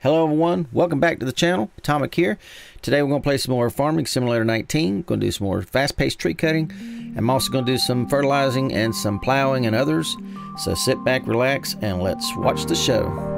Hello everyone, welcome back to the channel. Atomic here. Today we're going to play some more Farming Simulator 19. Going to do some more fast-paced tree cutting. I'm also going to do some fertilizing and some plowing and others. So sit back, relax, and let's watch the show.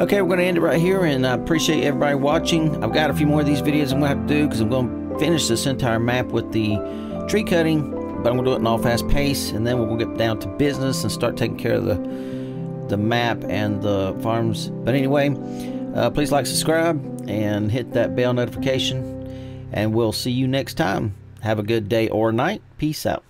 Okay, we're going to end it right here, and I appreciate everybody watching. I've got a few more of these videos I'm going to have to do because I'm going to finish this entire map with the tree cutting, but I'm going to do it in all fast pace, and then we'll get down to business and start taking care of the the map and the farms. But anyway, uh, please like, subscribe, and hit that bell notification, and we'll see you next time. Have a good day or night. Peace out.